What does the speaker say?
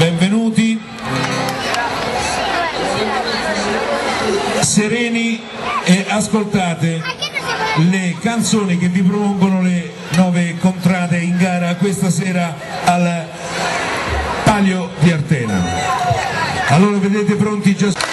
benvenuti. Sereni e ascoltate le canzoni che vi propongono le nove contrade in gara questa sera al Palio di Artena. Allora vedete pronti già...